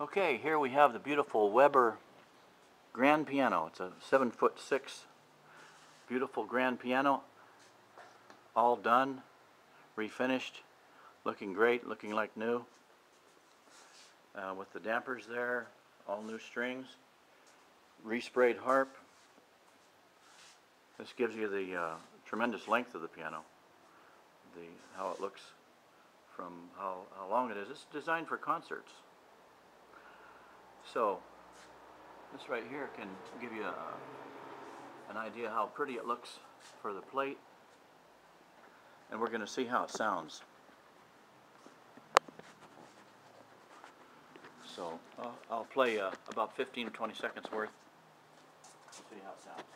Okay, here we have the beautiful Weber grand piano. It's a seven foot six beautiful grand piano. All done, refinished, looking great, looking like new. Uh, with the dampers there, all new strings, resprayed harp. This gives you the uh, tremendous length of the piano, the how it looks from how, how long it is. It's designed for concerts. So, this right here can give you a, an idea how pretty it looks for the plate. And we're going to see how it sounds. So, uh, I'll play uh, about 15 or 20 seconds worth. See how it sounds.